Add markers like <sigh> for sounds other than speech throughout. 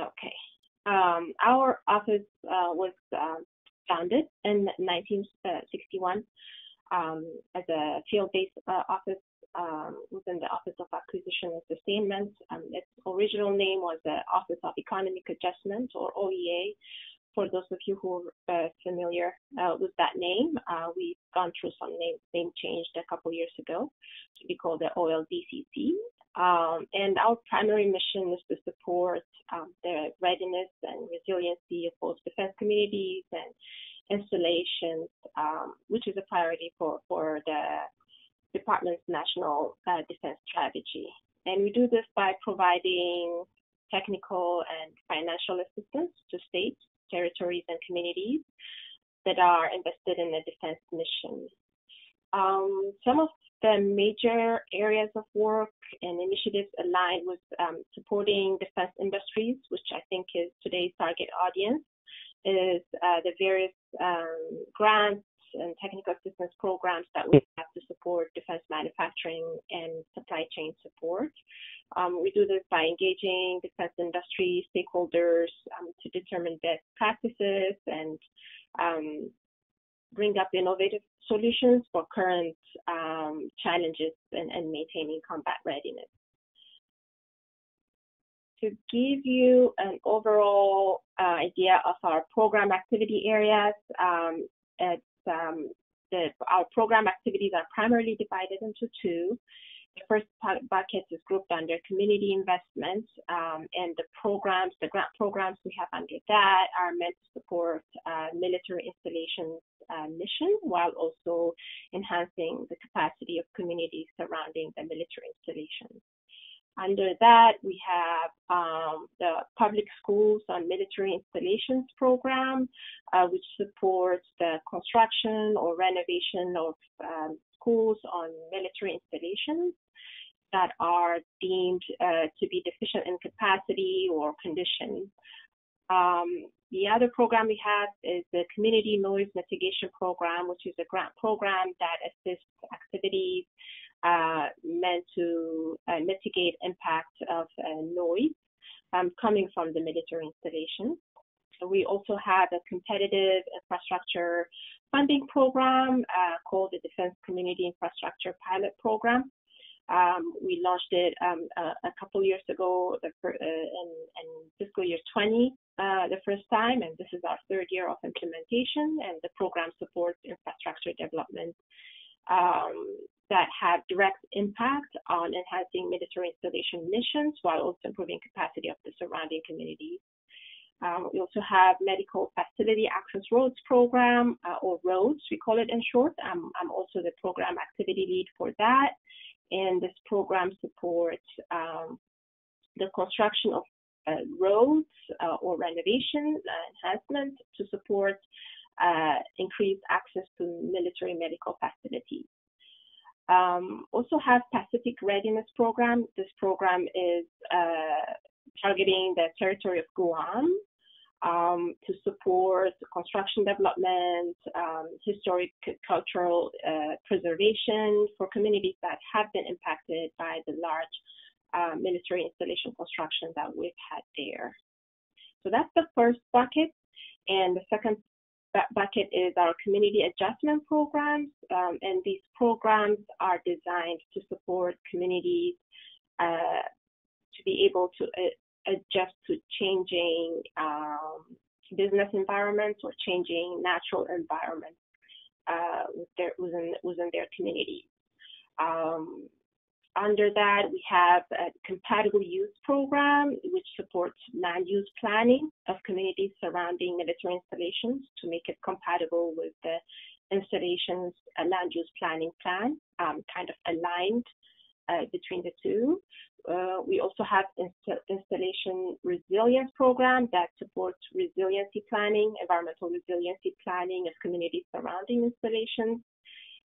Okay. Um, our office uh, was uh, founded in 1961 um, as a field-based uh, office um, within the Office of Acquisition and Sustainment. Um, its original name was the Office of Economic Adjustment, or OEA. For those of you who are uh, familiar uh, with that name, uh, we've gone through some name, name change a couple years ago to be called the OLDCC. Um, and our primary mission is to support um, the readiness and resiliency of both defense communities and installations, um, which is a priority for, for the department's national uh, defense strategy. And we do this by providing technical and financial assistance to states, territories, and communities that are invested in the defense mission. Um, some of the major areas of work and initiatives aligned with um, supporting defense industries, which I think is today's target audience, is uh, the various um, grants and technical assistance programs that we have to support defense manufacturing and supply chain support. Um, we do this by engaging defense industry stakeholders um, to determine best practices and um, bring up innovative solutions for current um, challenges and, and, maintaining combat readiness. To give you an overall uh, idea of our program activity areas, um, um, the, our program activities are primarily divided into two. The first bucket is grouped under community investments, um, and the programs, the grant programs we have under that are meant to support uh, military installations uh, mission while also enhancing the capacity of communities surrounding the military installations. Under that, we have um, the Public Schools on Military Installations program, uh, which supports the construction or renovation of um, schools on military installations that are deemed uh, to be deficient in capacity or condition. Um, the other program we have is the Community Noise Mitigation Program, which is a grant program that assists activities uh, meant to uh, mitigate impact of uh, noise um, coming from the military installation. We also have a competitive infrastructure funding program uh, called the Defense Community Infrastructure Pilot Program. Um, we launched it um, a, a, couple years ago uh, in, in, fiscal year 20 uh, the first time, and this is our third year of implementation. And the program supports infrastructure development um, that have direct impact on enhancing military installation missions while also improving capacity of the surrounding communities. Um, we also have medical facility access roads program, uh, or roads, we call it in short. I'm, I'm also the program activity lead for that. And this program supports um, the construction of uh, roads uh, or renovation uh, enhancement to support uh, increased access to military medical facilities. Um, also have Pacific Readiness Program. This program is uh, targeting the territory of Guam um, to support construction development, um, historic cultural uh, preservation for communities that have been impacted by the large uh, military installation construction that we've had there. So that's the first bucket. And the second bucket is our community adjustment programs. Um, and these programs are designed to support communities uh, to be able to uh, adjust to changing um, business environments or changing natural environments uh, within, within their community. Um, under that, we have a compatible use program, which supports land use planning of communities surrounding military installations to make it compatible with the installation's uh, land use planning plan, um, kind of aligned between the two. Uh, we also have inst- installation resilience program that supports resiliency planning, environmental resiliency planning of communities surrounding installations.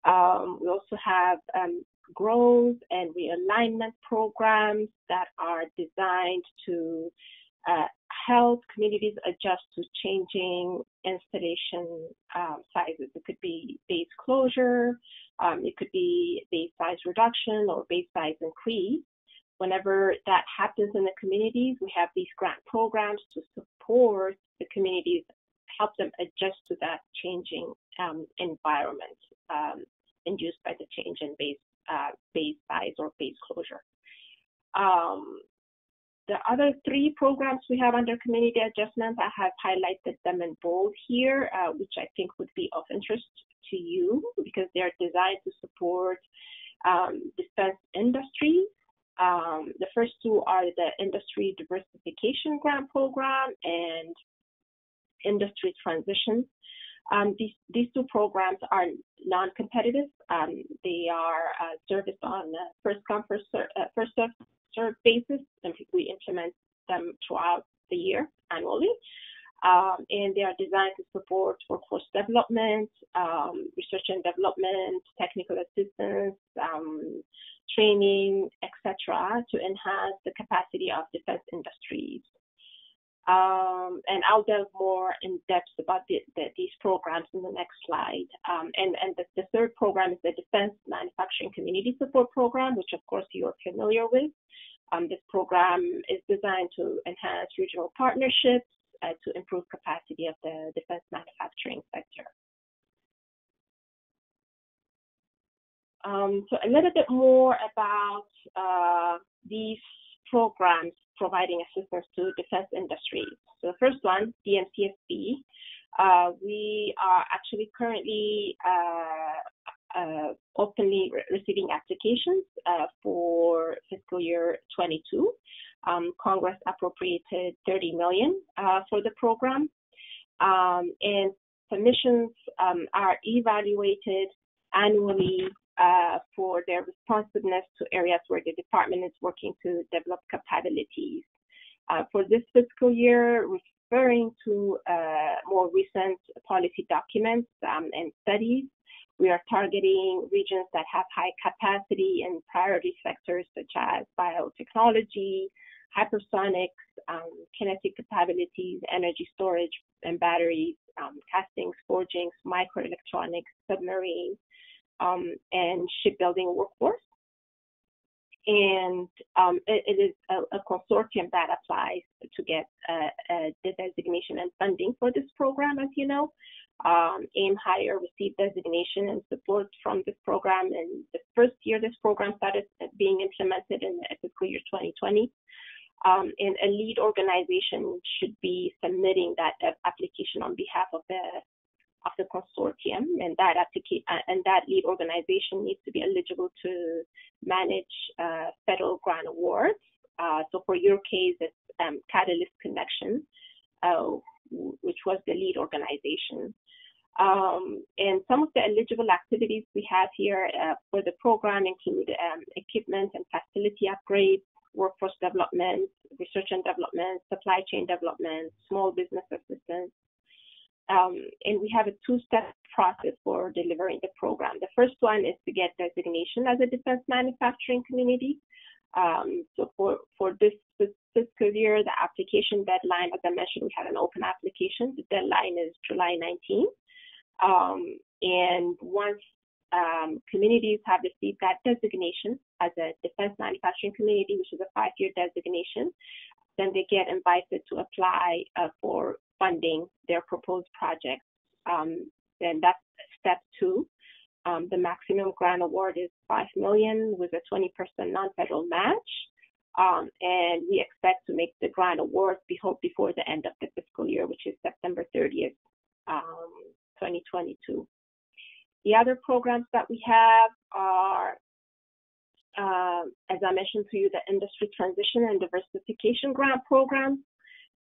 Um, we also have um, growth and realignment programs that are designed to uh, help communities adjust to changing installation um, sizes. It could be base closure, um, it could be base size reduction or base size increase. whenever that happens in the communities, we have these grant programs to support the communities, help them adjust to that changing um, environment um, induced by the change in base, uh, base size or base closure. Um, the other three programs we have under community adjustment, I have highlighted them in bold here, uh, which I think would be of interest to you because they're designed to support um, defense industry. Um, the first two are the Industry Diversification Grant Program and Industry Transition. Um, these, these two programs are non-competitive. Um, they are uh, serviced on a first come, first, ser- uh, first serve basis, and we implement them throughout the year annually. Um, and they are designed to support workforce development, um, research and development, technical assistance, um, training, etc., to enhance the capacity of defense industries. Um, and I'll delve more in depth about the, the, these programs in the next slide. Um, and and the, the, third program is the Defense Manufacturing Community Support Program, which of course you are familiar with. Um, this program is designed to enhance regional partnerships to improve capacity of the defense manufacturing sector. Um, so a little bit more about uh, these programs providing assistance to defense industries. So the first one, DMCSP, uh, we are actually currently uh, uh, openly re receiving applications uh, for fiscal year 22. Um, Congress appropriated 30 million uh, for the program, um, and submissions um, are evaluated annually uh, for their responsiveness to areas where the department is working to develop capabilities. Uh, for this fiscal year, referring to uh, more recent policy documents um, and studies, we are targeting regions that have high capacity in priority sectors such as biotechnology, hypersonics, um, kinetic capabilities, energy storage and batteries, um, castings, forgings, microelectronics, submarines, um, and shipbuilding workforce. And um, it, it is a, a, consortium that applies to get uh, uh, the designation and funding for this program, as you know. Um, AIM Higher received designation and support from this program in the first year this program started being implemented in fiscal year 2020. Um, and a lead organization should be submitting that application on behalf of the of the consortium, and that uh, and that lead organization needs to be eligible to manage uh, federal grant awards. Uh, so for your case, it's um, Catalyst Connection, uh, which was the lead organization. Um, and some of the eligible activities we have here uh, for the program include um, equipment and facility upgrades, workforce development, research and development, supply chain development, small business assistance, um, and we have a two-step process for delivering the program. The first one is to get designation as a defense manufacturing community. Um, so for, for this fiscal year, the application deadline, as I mentioned, we have an open application. The deadline is July 19. Um, and once um, communities have received that designation as a defense manufacturing community, which is a five-year designation, then they get invited to apply uh, for funding their proposed projects. Um, then that's step two. Um, the maximum grant award is five million with a 20% non-federal match, um, and we expect to make the grant award before the end of the fiscal year, which is September 30th, 2022. The other programs that we have are, uh, as I mentioned to you, the Industry Transition and Diversification Grant Program.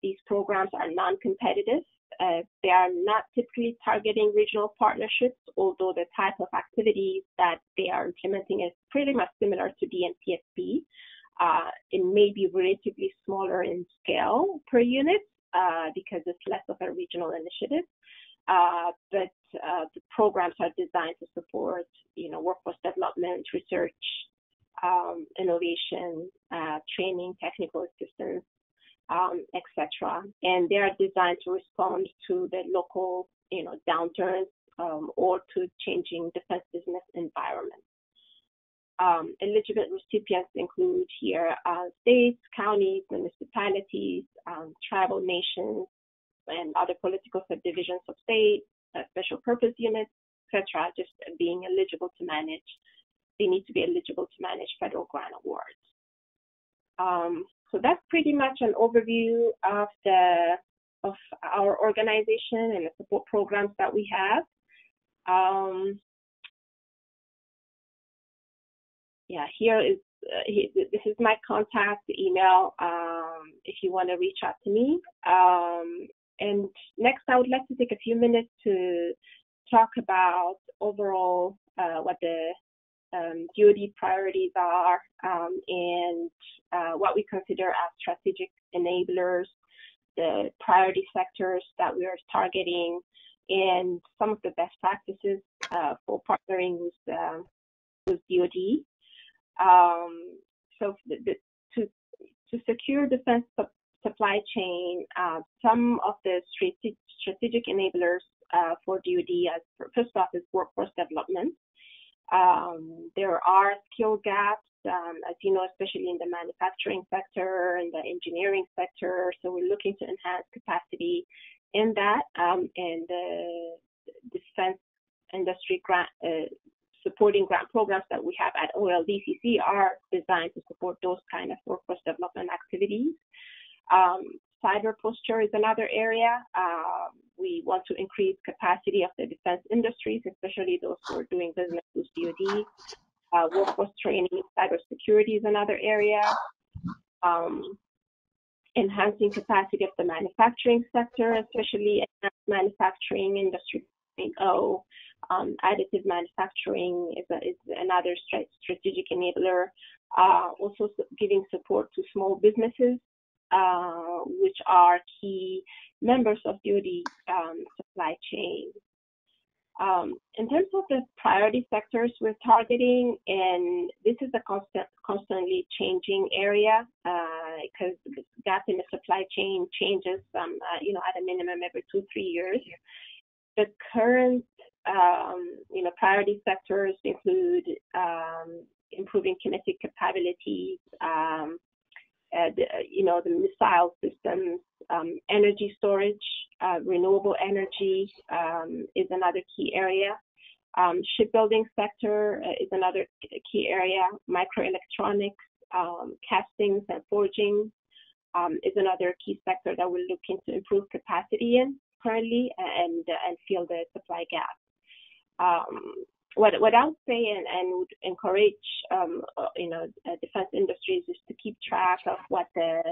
These programs are non-competitive. Uh, they are not typically targeting regional partnerships, although the type of activities that they are implementing is pretty much similar to DMCSP. Uh, it may be relatively smaller in scale per unit uh, because it's less of a regional initiative. Uh, but uh, the programs are designed to support, you know, workforce development, research, um, innovation, uh, training, technical assistance, um, etc. And they are designed to respond to the local, you know, downturns um, or to changing defense business environment. Um, eligible recipients include here uh, states, counties, municipalities, um, tribal nations, and other political subdivisions of state, uh, special purpose units, etc. Just being eligible to manage, they need to be eligible to manage federal grant awards. Um, so that's pretty much an overview of the of our organization and the support programs that we have. Um, yeah, here is uh, this is my contact email um, if you want to reach out to me. Um, and next, I would like to take a few minutes to talk about overall uh, what the um, DoD priorities are um, and uh, what we consider as strategic enablers, the priority sectors that we are targeting, and some of the best practices uh, for partnering with, uh, with DoD. Um, so the, the, to to secure defense supply chain, uh, some of the strategic, enablers uh, for DoD as first off is workforce development. Um, there are skill gaps, um, as you know, especially in the manufacturing sector and the engineering sector. So we're looking to enhance capacity in that, um, and the defense industry grant uh, supporting grant programs that we have at OLDCC are designed to support those kind of workforce development activities. Um, cyber posture is another area. Uh, we want to increase capacity of the defense industries, especially those who are doing business with DoD. Uh, workforce training, cybersecurity is another area. Um, enhancing capacity of the manufacturing sector, especially manufacturing industry 4.0. Um, additive manufacturing is, a, is another strategic enabler. Uh, also giving support to small businesses, uh, which are key members of DoD um, supply chain. Um, in terms of the priority sectors we're targeting, and this is a constant, constantly changing area because uh, the gap in the supply chain changes, um, uh, you know, at a minimum every two, three years. The current, um, you know, priority sectors include um, improving kinetic capabilities, um, uh, you know, the missile systems, um, energy storage, uh, renewable energy um, is another key area. Um, shipbuilding sector uh, is another key area. Microelectronics, um, castings and forging um, is another key sector that we're looking to improve capacity in currently and and fill the supply gap. What what I would say and, and would encourage um, uh, you know uh, defense industries is to keep track of what the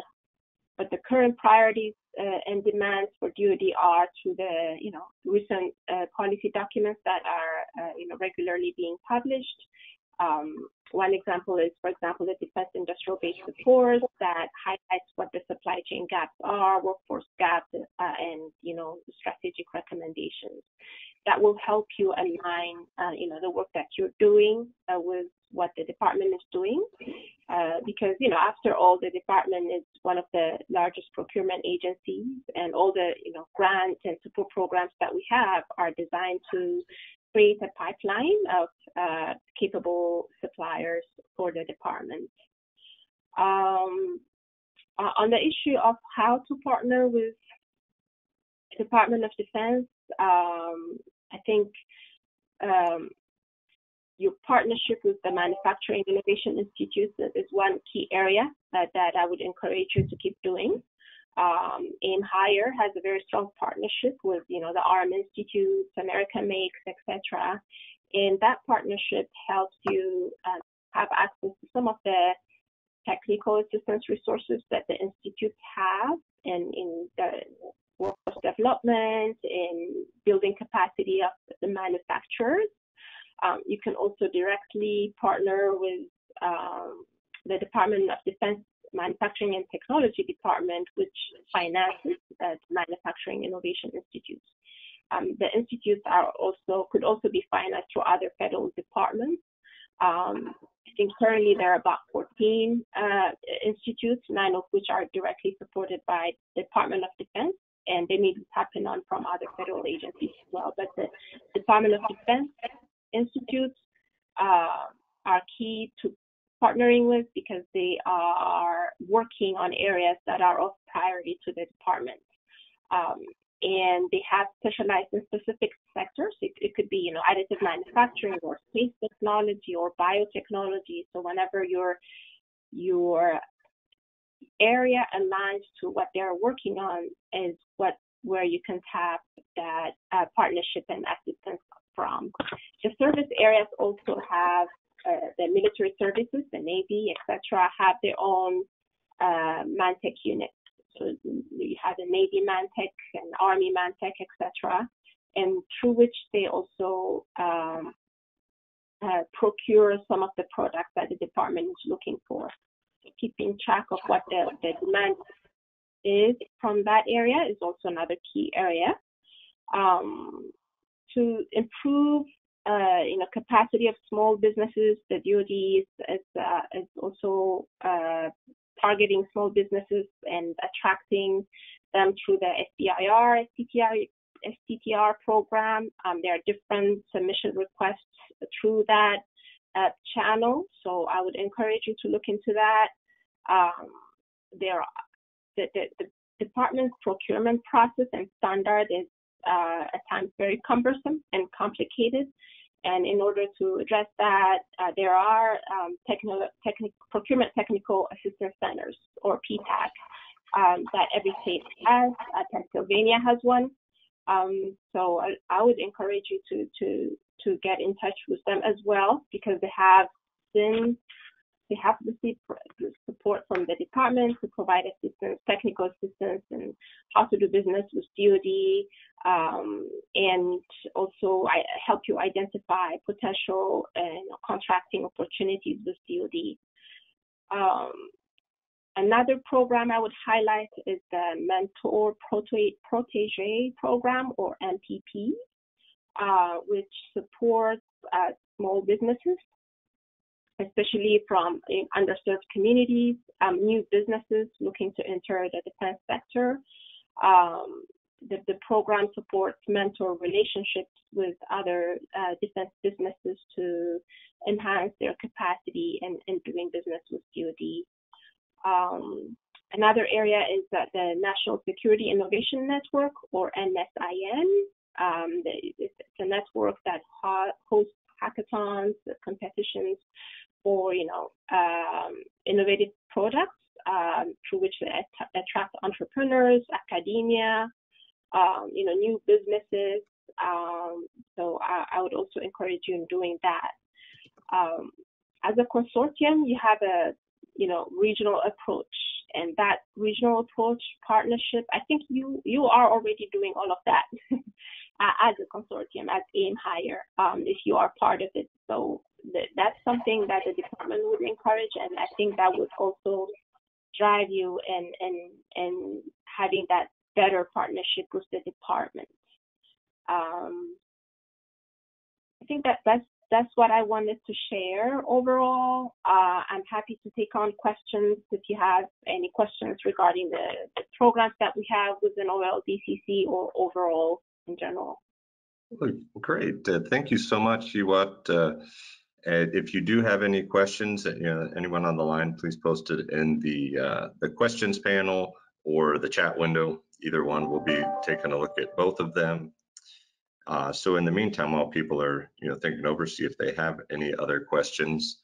what the current priorities uh, and demands for DoD are through the you know recent uh, policy documents that are uh, you know regularly being published. Um, one example is, for example, the Defense Industrial Base report that highlights what the supply chain gaps are, workforce gaps, uh, and you know strategic recommendations that will help you align, uh, you know, the work that you're doing uh, with what the department is doing. Uh, because, you know, after all, the department is one of the largest procurement agencies, and all the, you know, grants and support programs that we have are designed to create a pipeline of uh, capable suppliers for the department. Um, uh, on the issue of how to partner with Department of Defense, um, I think um, your partnership with the Manufacturing Innovation Institute is one key area that, that I would encourage you to keep doing. Um, AIM Higher has a very strong partnership with, you know, the ARM Institute, America Makes, etc. And that partnership helps you uh, have access to some of the technical assistance resources that the institute have and in the workforce development, in building capacity of the manufacturers. Um, you can also directly partner with um, the Department of Defense Manufacturing and Technology Department, which finances uh, Manufacturing Innovation Institutes. Um, the institutes are also could also be financed through other federal departments. Um, I think currently there are about 14 uh, institutes, nine of which are directly supported by the Department of Defense, and they may be tapping on from other federal agencies as well. But the Department of Defense institutes uh, are key to partnering with because they are working on areas that are of priority to the department. Um, and they have specialized in specific sectors. It, it, could be, you know, additive manufacturing or space technology or biotechnology. So whenever your your area aligns to what they're working on is what where you can tap that uh, partnership and assistance from. The service areas also have uh, the military services, the Navy, etc., have their own uh, Mantech units. So you have the Navy Mantech and Army Mantech, etc., and through which they also um, uh, procure some of the products that the department is looking for. So keeping track of what the, the demand is from that area is also another key area. Um, to improve uh, you know, capacity of small businesses, the DoD is, uh, is also uh, targeting small businesses and attracting them through the SBIR, STTR, STTR program. Um, there are different submission requests through that uh, channel, so I would encourage you to look into that. Um, there, the, the, the department's procurement process and standard is uh, at times very cumbersome and complicated. And in order to address that, uh, there are um, procurement technical assistance centers, or PTAC, um, that every state has. Uh, Pennsylvania has one. Um, so I, I, would encourage you to, to, to get in touch with them as well because they have been they have received support from the department to provide assistance, technical assistance, and how to do business with DoD, um, and also I help you identify potential and contracting opportunities with DoD. Um, another program I would highlight is the Mentor Protege Program, or MPP, uh, which supports uh, small businesses especially from underserved communities, um, new businesses looking to enter the defense sector. Um, the, the, program supports mentor relationships with other uh, defense businesses to enhance their capacity in, in doing business with DoD. Um, another area is that the National Security Innovation Network, or NSIN. Um, it's a network that hosts hackathons, competitions for you know um, innovative products um, through which they att- attract entrepreneurs, academia, um, you know, new businesses. Um, so I, I, would also encourage you in doing that. Um, as a consortium, you have a you know regional approach, and that regional approach partnership. I think you you are already doing all of that <laughs> as a consortium, as Aim Higher, um, if you are part of it. So that's something that the department would encourage, and I think that would also drive you and in in having that better partnership with the department. Um, I think that that's that's what I wanted to share overall. Uh, I'm happy to take on questions if you have any questions regarding the, the programs that we have within OLDCC or overall in general. Great. Uh, thank you so much, Hiwot. Uh, if you do have any questions, you know, anyone on the line, please post it in the uh, the questions panel or the chat window. Either one, we'll be taking a look at both of them. Uh, so in the meantime, while people are you know thinking over, see if they have any other questions.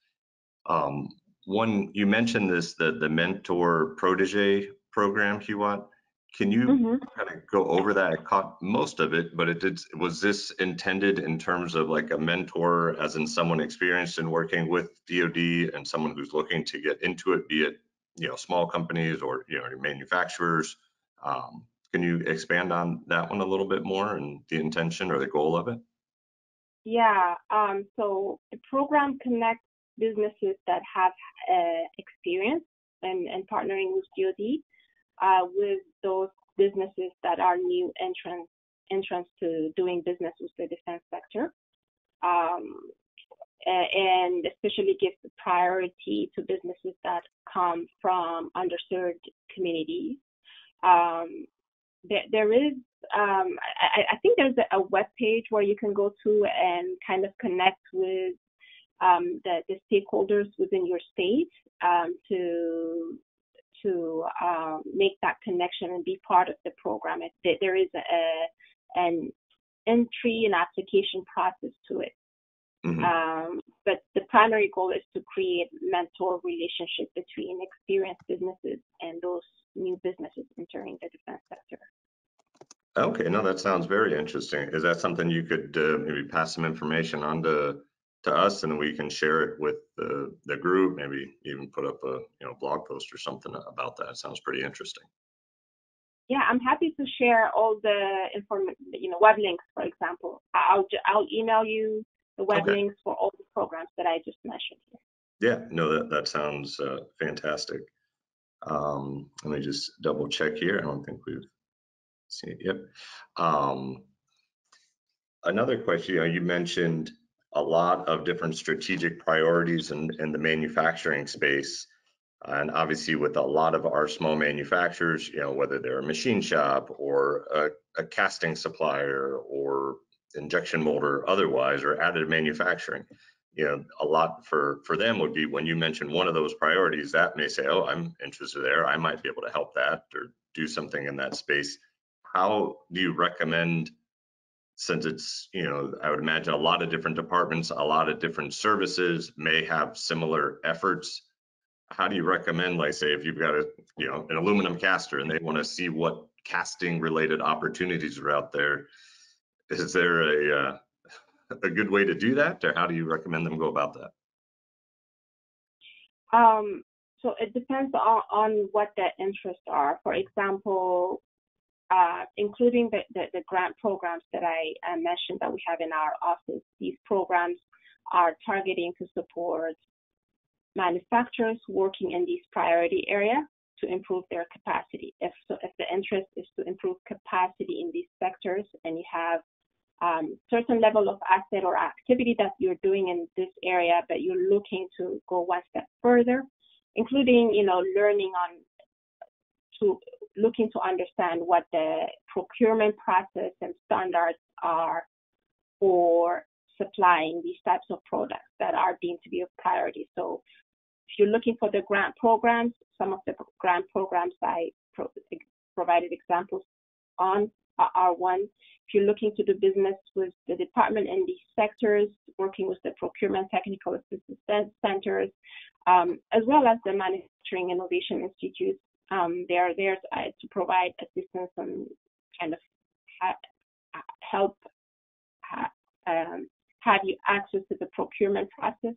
Um, one, you mentioned this the the mentor protege program, Hiwot. Can you mm-hmm. kind of go over that? I caught most of it, but it did. Was this intended in terms of like a mentor, as in someone experienced in working with DoD and someone who's looking to get into it, be it you know small companies or you know manufacturers? Um, can you expand on that one a little bit more and the intention or the goal of it? Yeah. Um, so the program connects businesses that have uh, experience and, and partnering with DoD uh, with those businesses that are new entrants entrants to doing business with the defense sector. Um, and especially gives priority to businesses that come from underserved communities. Um, there, there is, um, I, I, think there's a, a web page where you can go to and kind of connect with um, the, the stakeholders within your state um, to to um, make that connection and be part of the program. It, there is a, an entry and application process to it. Mm-hmm. Um, but the primary goal is to create mentor relationship between experienced businesses and those new businesses entering the defense sector. Okay, no, that sounds very interesting. Is that something you could uh, maybe pass some information on to, to us and we can share it with the, the group, maybe even put up a you know blog post or something about that. It sounds pretty interesting. Yeah, I'm happy to share all the information, you know, web links, for example. I'll, I'll email you the web okay. links for all the programs that I just mentioned here. Yeah, no, that, that sounds uh, fantastic. Um, let me just double check here. I don't think we've seen it yet. Um, another question, you, know, you mentioned a lot of different strategic priorities in, in the manufacturing space. And obviously with a lot of our small manufacturers, you know, whether they're a machine shop or a, a casting supplier or injection molder otherwise, or additive manufacturing, you know, a lot for, for them would be when you mention one of those priorities, that may say, oh, I'm interested there. I might be able to help that or do something in that space. How do you recommend since it's, you know, I would imagine a lot of different departments, a lot of different services may have similar efforts. How do you recommend, like, say, if you've got a, you know, an aluminum caster and they want to see what casting related opportunities are out there? Is there a uh, a good way to do that, or how do you recommend them go about that? Um, so it depends on, on what their interests are. For example, uh, including the, the, the, grant programs that I, I mentioned that we have in our office. These programs are targeting to support manufacturers working in these priority areas to improve their capacity. If so, if the interest is to improve capacity in these sectors, and you have um, certain level of asset or activity that you're doing in this area, but you're looking to go one step further, including you know learning on to looking to understand what the procurement process and standards are for supplying these types of products that are deemed to be of priority. So if you're looking for the grant programs, some of the grant programs I pro provided examples on are one. If you're looking to do business with the department in these sectors, working with the procurement technical assistance centers, um, as well as the manufacturing innovation institutes um, they are there to, uh, to, provide assistance and kind of ha help ha um, have you access to the procurement process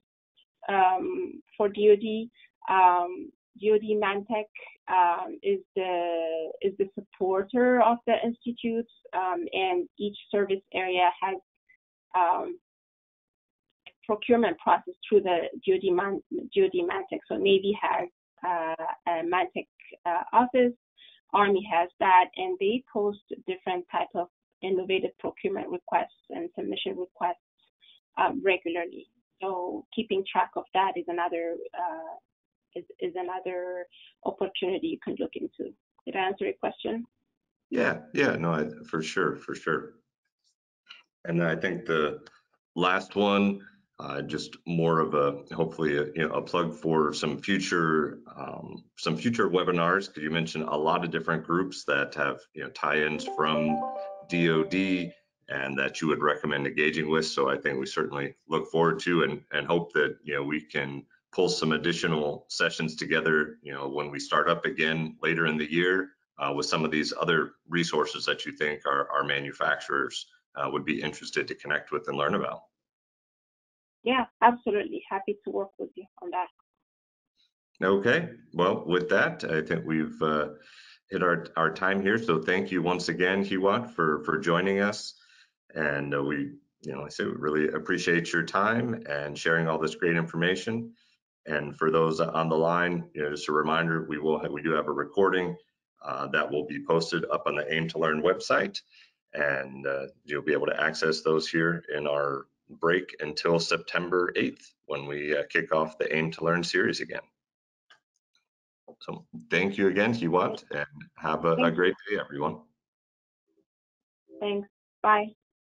um, for DoD. Um, DoD Mantech um, is the is the supporter of the institute, um, and each service area has um, procurement process through the DoD, Man DoD Mantech. So Navy has uh, a Mantech uh, office. Army has that, and they post different type of innovative procurement requests and submission requests um, regularly. So keeping track of that is another uh, is, is another opportunity you can look into. Did I answer your question? Yeah, yeah, no, I, for sure, for sure. And I think the last one uh, just more of a hopefully a, you know, a plug for some future um, some future webinars because you mentioned a lot of different groups that have you know tie-ins from DoD and that you would recommend engaging with. So I think we certainly look forward to and and hope that you know we can pull some additional sessions together. You know when we start up again later in the year uh, with some of these other resources that you think our, our manufacturers uh, would be interested to connect with and learn about yeah, absolutely. Happy to work with you on that. Okay. Well, with that, I think we've uh, hit our, our time here. So thank you once again, Hiwot, for, for joining us. And uh, we, you know, I say we really appreciate your time and sharing all this great information. And for those on the line, you know, just a reminder, we will have, we do have a recording uh, that will be posted up on the Aim to Learn website, and uh, you'll be able to access those here in our break until September 8th when we uh, kick off the Aim to Learn series again. So thank you again, Hiwot, and have a, a great day, everyone. Thanks. Bye.